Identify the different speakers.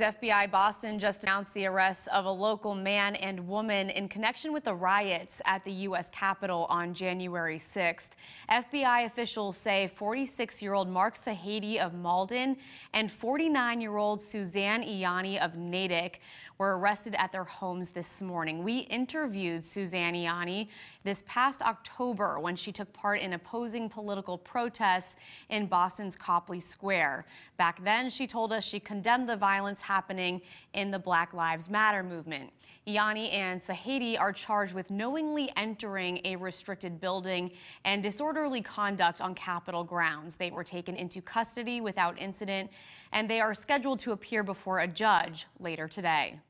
Speaker 1: FBI Boston just announced the arrests of a local man and woman in connection with the riots at the U.S. Capitol on January 6th. FBI officials say 46-year-old Mark Sahady of Malden and 49-year-old Suzanne Ianni of Natick were arrested at their homes this morning. We interviewed Suzanne Ianni this past October when she took part in opposing political protests in Boston's Copley Square. Back then, she told us she condemned the violence happening in the Black Lives Matter movement. Ianni and Sahady are charged with knowingly entering a restricted building and disorderly conduct on Capitol grounds. They were taken into custody without incident and they are scheduled to appear before a judge later today.